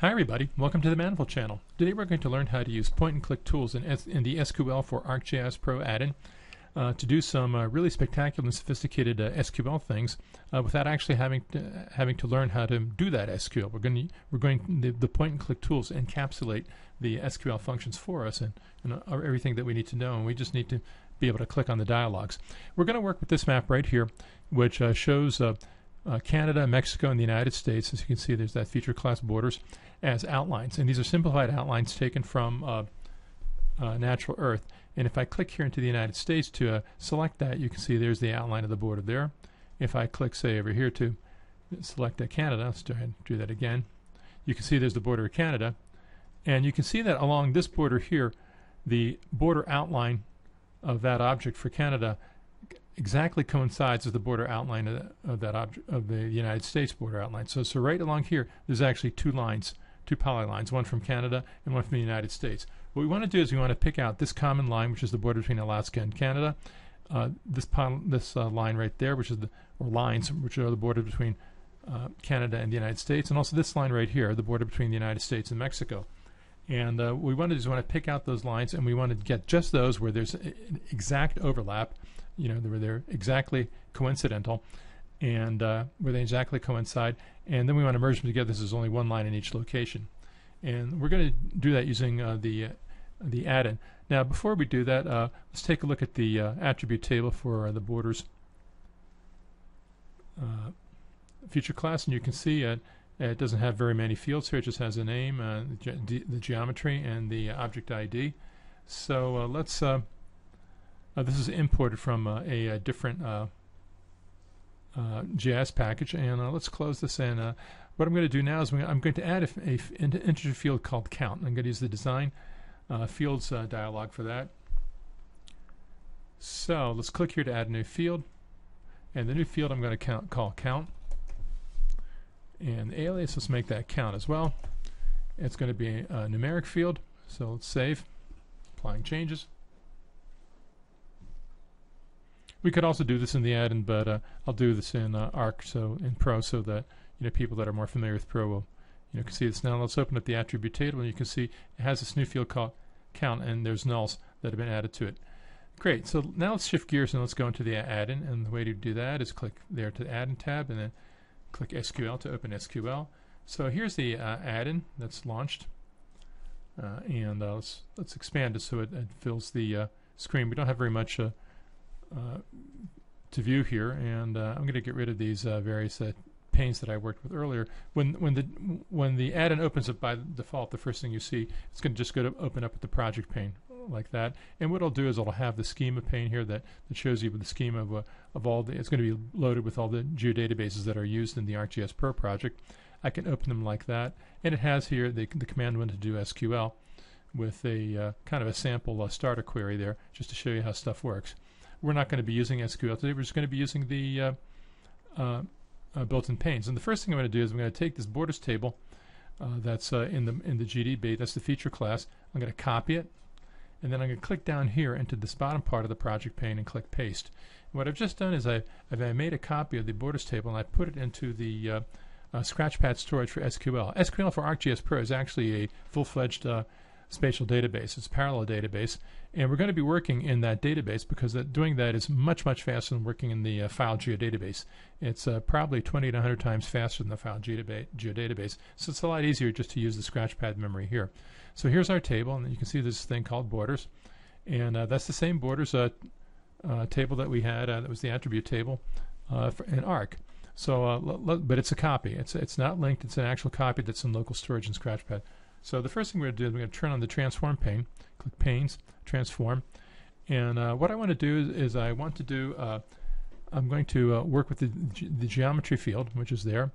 Hi everybody, welcome to the Manifold channel. Today we're going to learn how to use point-and-click tools in, in the SQL for ArcGIS Pro add-in uh, to do some uh, really spectacular and sophisticated uh, SQL things uh, without actually having to, having to learn how to do that SQL. We're going to, we're going the, the point-and-click tools encapsulate the SQL functions for us and, and uh, everything that we need to know, and we just need to be able to click on the dialogues. We're going to work with this map right here, which uh, shows uh, Canada, Mexico, and the United States. As you can see, there's that feature class borders as outlines. And these are simplified outlines taken from uh, uh, Natural Earth. And if I click here into the United States to uh, select that, you can see there's the outline of the border there. If I click, say, over here to select Canada, let's go ahead and do that again. You can see there's the border of Canada. And you can see that along this border here, the border outline of that object for Canada exactly coincides with the border outline of, the, of that of the United States border outline. So, so right along here, there's actually two lines, two polylines, one from Canada and one from the United States. What we want to do is we want to pick out this common line, which is the border between Alaska and Canada. Uh, this this uh, line right there, which is the or lines, which are the border between uh, Canada and the United States, and also this line right here, the border between the United States and Mexico. And uh, we want to just want to pick out those lines, and we want to get just those where there's an exact overlap you know, where they're exactly coincidental and uh, where they exactly coincide. And then we want to merge them together. This is only one line in each location. And we're going to do that using uh, the, uh, the add-in. Now, before we do that, uh, let's take a look at the uh, attribute table for the borders feature class. And you can see it doesn't have very many fields here. It just has a name, the, ge the, geometry, and the object ID. So let's uh, this is imported from uh, a, a, different uh, uh GIS package, and uh, let's close this. Uh, what I'm going to do now is I'm going to add a, integer field called count. I'm going to use the design fields dialog for that. So let's click here to add a new field, and the new field I'm going to count, call count. And the alias, let's make that count as well. It's going to be a numeric field, so let's save, applying changes. We could also do this in the add-in, but uh, I'll do this in uh, Arc, so in Pro, so that you know people that are more familiar with Pro will you know can see this. Now let's open up the attribute table, and you can see it has this new field called count, and there's nulls that have been added to it. Great. So now let's shift gears and let's go into the add-in. And the way to do that is click there to the add-in tab, and then click SQL to open SQL. So here's the uh, add-in that's launched, uh, and uh, let's let's expand it so it, it fills the uh, screen. We don't have very much uh, to view here, and uh, I'm going to get rid of these uh, various panes that I worked with earlier. When when the when the add-in opens up by default, the first thing you see it's going to just go to open up with the project pane like that. And what it'll do is it'll have the schema pane here that, that shows you the schema of, uh, of all the. It's going to be loaded with all the geodatabases that are used in the ArcGIS Pro project. I can open them like that, and it has here the the command window to do SQL with a uh, kind of a sample uh, starter query there, just to show you how stuff works we're not going to be using SQL today. We're just going to be using the uh, uh, uh, built-in panes. And the first thing I'm going to do is I'm going to take this borders table uh, that's uh, in the in the GDB. That's the feature class. I'm going to copy it, and then I'm going to click down here into this bottom part of the project pane and click paste. And what I've just done is I, I've I made a copy of the borders table and I put it into the uh, Scratchpad storage for SQL. SQL for ArcGIS Pro is actually a full-fledged spatial database. It's a parallel database. And we're going to be working in that database because that, doing that is much, much faster than working in the uh, file geodatabase. It's uh, probably 20 to 100 times faster than the file geodatabase. So it's a lot easier just to use the Scratchpad memory here. So here's our table, and you can see this thing called borders. And uh, that's the same borders uh, uh, table that we had. Uh, that was the attribute table in ARC. So, but it's a copy. It's it's not linked. It's an actual copy that's in local storage in Scratchpad. So the first thing we're going to do is we're going to turn on the transform pane, click panes, transform. And uh, what I want to do is, is I want to do, uh, I'm going to uh, work with the, the geometry field, which is there.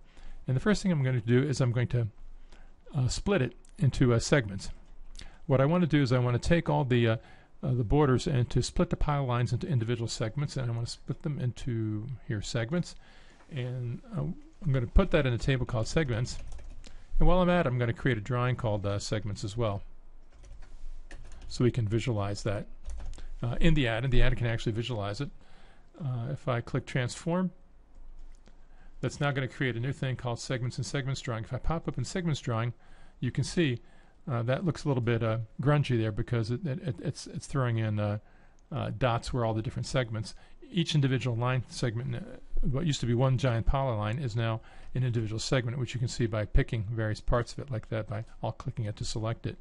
And the first thing I'm going to do is I'm going to uh, split it into uh, segments. What I want to do is I want to take all the uh, the borders and to split the polylines into individual segments, and I want to split them into here segments. And I'm going to put that in a table called segments. And while I'm at it, I'm going to create a drawing called uh, segments as well. So we can visualize that uh, in the add, and the add can actually visualize it. Uh, if I click transform, that's now going to create a new thing called segments and segments drawing. If I pop up in segments drawing, you can see uh, that looks a little bit uh, grungy there because it, it, it's it's throwing in uh, dots where all the different segments. Each individual line segment, uh, what used to be one giant polyline, is now an individual segment, which you can see by picking various parts of it like that by all clicking it to select it.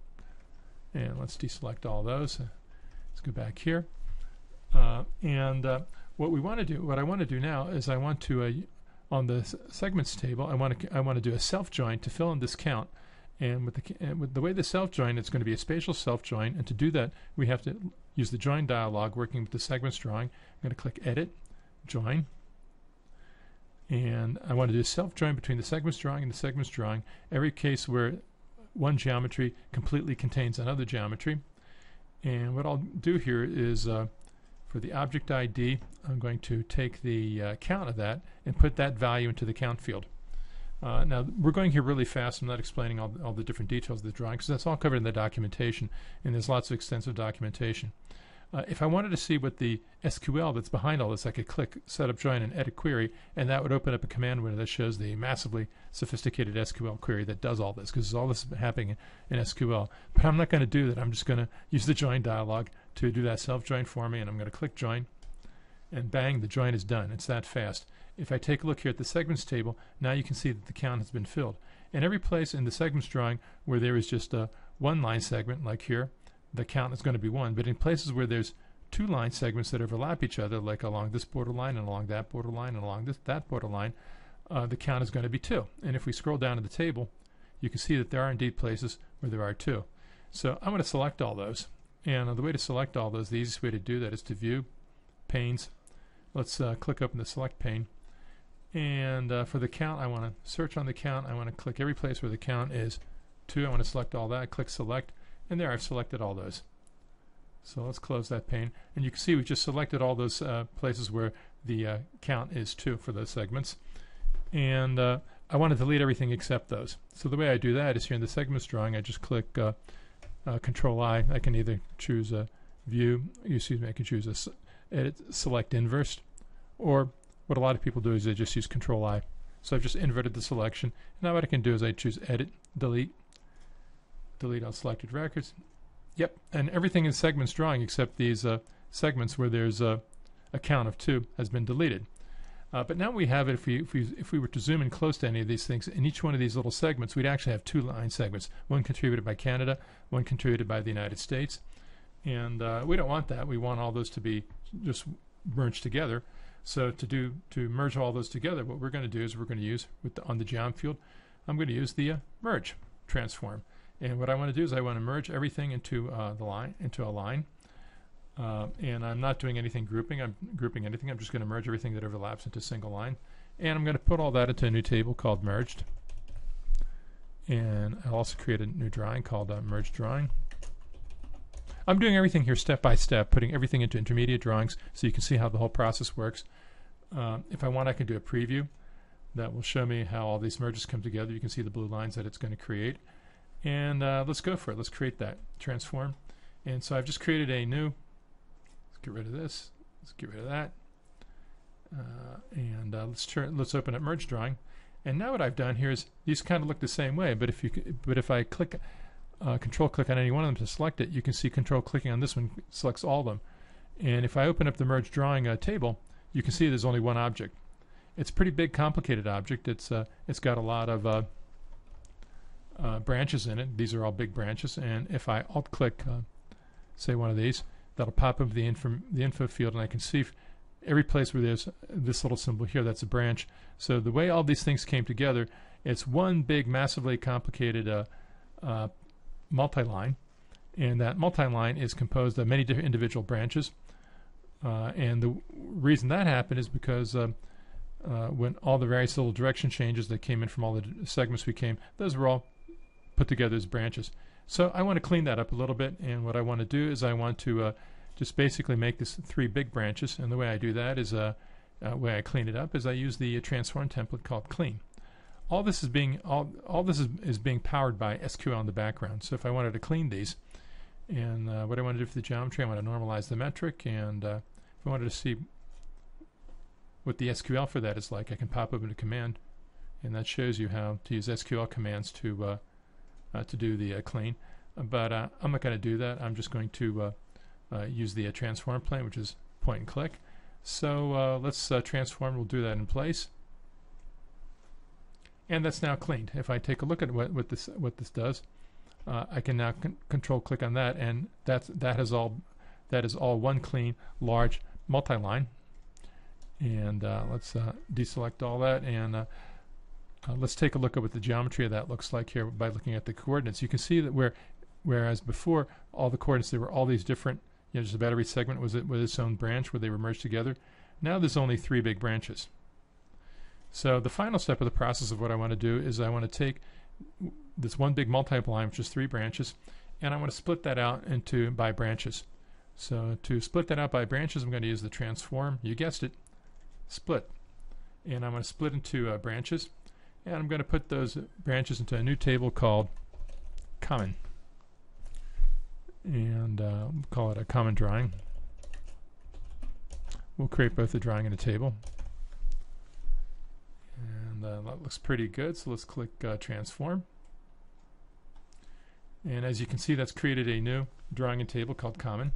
And let's deselect all those. Uh, let's go back here. Uh, and uh, what we want to do, what I want to do now is I want to on the segments table, I want to I want to do a self join to fill in this count. And with the and with the way the self join, it's going to be a spatial self join. And to do that, we have to use the join dialog working with the segments drawing. I'm going to click Edit, Join, and I want to do a self join between the segments drawing and the segments drawing. Every case where one geometry completely contains another geometry. And what I'll do here is uh, for the object ID, I'm going to take the uh, count of that and put that value into the count field. Uh, now, we're going here really fast. I'm not explaining all, all the different details of the drawing because that's all covered in the documentation, and there's lots of extensive documentation. Uh, if I wanted to see what the SQL that's behind all this, I could click Setup Join and Edit Query, and that would open up a command window that shows the massively sophisticated SQL query that does all this, because all this is happening in, in SQL. But I'm not going to do that. I'm just going to use the Join dialog to do that self-join for me, and I'm going to click Join, and bang, the join is done. It's that fast. If I take a look here at the segments table, now you can see that the count has been filled. And every place in the segments drawing where there is just a one line segment, like here, the count is going to be 1. But in places where there's two line segments that overlap each other, like along this borderline and along that borderline and along this that borderline, uh, the count is going to be 2. And if we scroll down to the table, you can see that there are indeed places where there are 2. So I'm going to select all those. And the way to select all those, the easiest way to do that is to view panes. Let's uh, click open the select pane. And uh, for the count, I want to search on the count. I want to click every place where the count is 2. I want to select all that. Click select and there I've selected all those. So let's close that pane. And you can see we've just selected all those uh, places where the uh, count is 2 for those segments. And uh, I want to delete everything except those. So the way I do that is here in the segments drawing, I just click uh, Control I. I can either choose a view, excuse me, I can choose a edit, select inverse, or what a lot of people do is they just use Control I. So I've just inverted the selection. And now what I can do is I choose Edit, Delete, delete all selected records. Yep, and everything in segments drawing except these uh, segments where there's a, a, count of two has been deleted. Uh, but now we have it, if we, if, we, if we were to zoom in close to any of these things, in each one of these little segments, we'd actually have two line segments, one contributed by Canada, one contributed by the United States. And uh, we don't want that. We want all those to be just merged together. So to do to merge all those together, what we're going to do is we're going to use, with the, on the geom field, I'm going to use the uh, merge transform. And what I want to do is I want to merge everything into uh, the line into a line. Uh, and I'm not doing anything grouping. I'm grouping anything. I'm just going to merge everything that overlaps into a single line. And I'm going to put all that into a new table called merged. And I'll also create a new drawing called uh, merge drawing. I'm doing everything here step by step, putting everything into intermediate drawings so you can see how the whole process works. Uh, if I want, I can do a preview that will show me how all these merges come together. You can see the blue lines that it's going to create. And uh, let's go for it. Let's create that transform. And so I've just created a new, let's get rid of this, let's get rid of that. Uh, and uh, let's turn, let's open up merge drawing. And now what I've done here is these kind of look the same way, but if you but if I click uh, control click on any one of them to select it, you can see control clicking on this one selects all of them. And if I open up the merge drawing uh, table, you can see there's only one object. It's a pretty big, complicated object. It's uh, it's got a lot of uh, uh, branches in it. These are all big branches. And if I alt click, uh, say one of these, that'll pop up the info, the info field, and I can see every place where there's this little symbol here, that's a branch. So the way all these things came together, it's one big, massively complicated uh, uh, multi-line, and that multi-line is composed of many different individual branches. Uh, and the reason that happened is because uh, uh, when all the various little direction changes that came in from all the segments we came, those were all put together as branches. So I want to clean that up a little bit, and what I want to do is I want to uh, just basically make this three big branches, and the way I do that is, uh, uh, way I clean it up is I use the transform template called clean. All this is being all all this is, is being powered by SQL in the background. So if I wanted to clean these, and uh, what I want to do for the geometry, I want to normalize the metric, and uh, if I wanted to see what the SQL for that is like, I can pop open a command, and that shows you how to use SQL commands to uh, to do the uh, clean. But uh, I'm not going to do that. I'm just going to uh, uh, use the uh, transform pane, which is point and click. So uh, let's uh, transform. We'll do that in place. And that's now cleaned. If I take a look at what, what this what this does, uh, I can now con control click on that, and that's that has all that is all one clean large multi-line. And uh, let's uh, deselect all that, and uh, uh, let's take a look at what the geometry of that looks like here by looking at the coordinates. You can see that where, whereas before all the coordinates there were all these different, you know, just about every segment was it with its own branch where they were merged together. Now there's only three big branches. So the final step of the process of what I want to do is I want to take this one big multi-line, which is three branches, and I want to split that out into by branches. So to split that out by branches, I'm going to use the transform. You guessed it, split. And I'm going to split into uh, branches, and I'm going to put those branches into a new table called common. And uh, we'll call it a common drawing. We'll create both the drawing and a table. And uh, that looks pretty good, so let's click uh, transform. And as you can see, that's created a new drawing and table called common.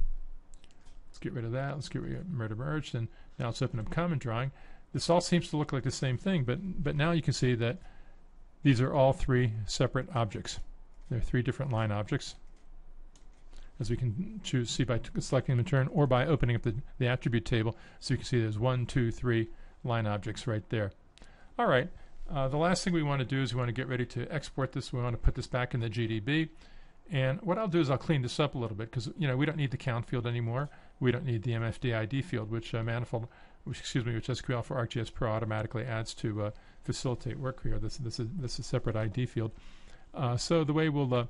Let's get rid of that. Let's get rid of murder merged. And now let's open up common drawing. This all seems to look like the same thing, but but now you can see that these are all three separate objects. They're three different line objects, as we can choose see by selecting them in turn or by opening up the, the attribute table. So you can see there's one, two, three line objects right there. All right. Uh, the last thing we want to do is we want to get ready to export this. We want to put this back in the GDB. And what I'll do is I'll clean this up a little bit because you know we don't need the count field anymore. We don't need the MFD ID field, which uh, manifold, which, excuse me, which SQL for ArcGIS Pro automatically adds to uh, facilitate work here. This this is this is a separate ID field. Uh, so the way we'll uh,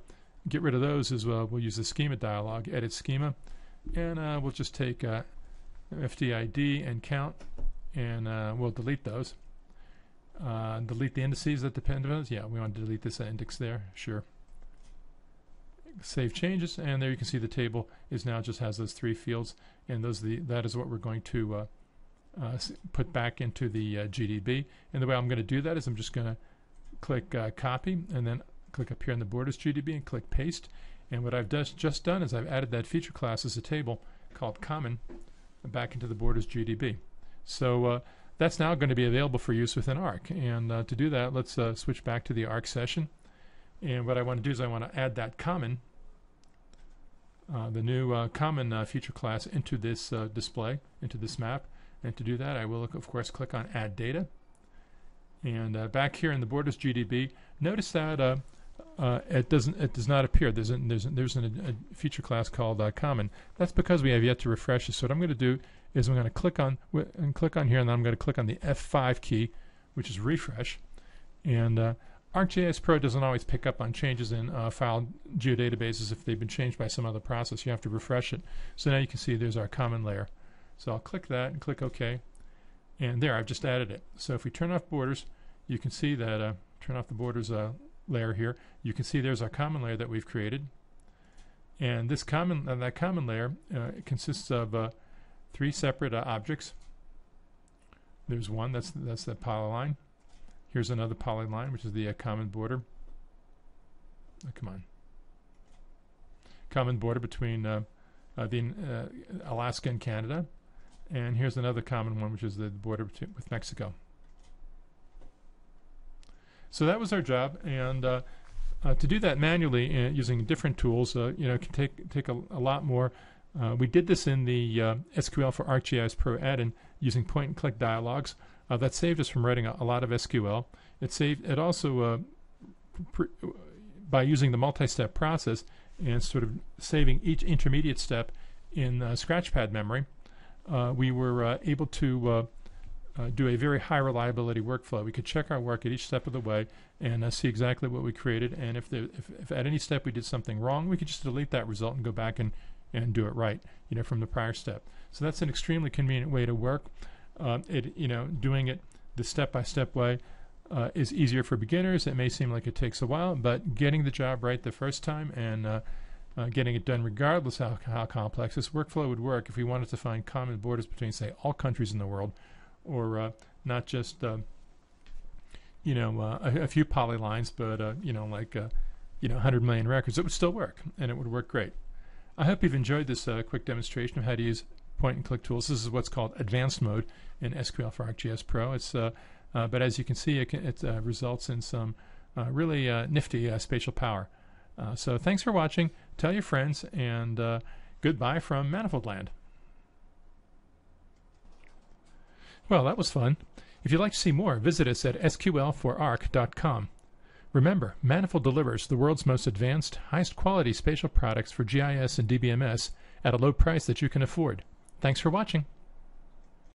get rid of those is uh, we'll use the schema dialog, edit schema, and we'll just take MFD ID and count, and we'll delete those. Delete the indices that depend on those. Yeah, we want to delete this index there. Sure save changes, and there you can see the table is now just has those three fields, and those the that is what we're going to uh, uh, put back into the uh, GDB. And the way I'm going to do that is I'm just going to click uh, copy, and then click up here in the borders GDB and click paste. And what I've just just done is I've added that feature class as a table called common back into the borders GDB. So uh, that's now going to be available for use within ARC. And uh, to do that, let's switch back to the ARC session. And what I want to do is I want to add that common uh, the new uh, common uh, feature class into this uh, display, into this map. And to do that, I will, of course, click on Add Data. And uh, back here in the Borders GDB, notice that uh, it doesn't, it does not appear. There's, a, there's, a, there's an, a feature class called Common. That's because we have yet to refresh this. So what I'm going to do is I'm going to click on and click on here, and then I'm going to click on the F5 key, which is refresh. And ArcGIS Pro doesn't always pick up on changes in uh, file geodatabases if they've been changed by some other process. You have to refresh it. So now you can see there's our common layer. So I'll click that and click OK. And there, I've just added it. So if we turn off borders, you can see that, uh, turn off the borders uh, layer here, you can see there's our common layer that we've created. And this common, uh, that common layer uh, consists of uh, three separate objects. There's one, that's, that's the polyline. Here's another polyline, which is the uh, common border. Oh, come on. Common border between uh, uh, the uh, Alaska and Canada. And here's another common one, which is the border with Mexico. So that was our job, and uh, uh, to do that manually uh, using different tools, uh, you know, can take take a, a lot more. We did this in the SQL for ArcGIS Pro add-in using point-and-click dialogues. Uh, that saved us from writing a, a, lot of SQL. It saved. It also uh, by using the multi-step process and sort of saving each intermediate step in uh, Scratchpad memory, uh, we were uh, able to uh, do a very high reliability workflow. We could check our work at each step of the way and see exactly what we created. And if, there, if, if at any step we did something wrong, we could just delete that result and go back and and do it right, you know, from the prior step. So that's an extremely convenient way to work uh, it you know doing it the step-by-step way uh, is easier for beginners. It may seem like it takes a while, but getting the job right the first time and uh, uh, getting it done regardless how, how complex this workflow would work if we wanted to find common borders between, say, all countries in the world, or uh, not just uh, you know a, a, few polylines, but you know like you know 100 million records, it would still work, and it would work great. I hope you've enjoyed this uh, quick demonstration of how to use point and click tools. This is what's called advanced mode in SQL for ArcGIS Pro. It's uh, uh, but as you can see, it, can, it uh, results in some uh, really uh, nifty spatial power. so thanks for watching. Tell your friends, and goodbye from Manifold Land. Well, that was fun. If you'd like to see more, visit us at sql4arc.com. Remember, Manifold delivers the world's most advanced, highest quality spatial products for GIS and DBMS at a low price that you can afford. Thanks for watching.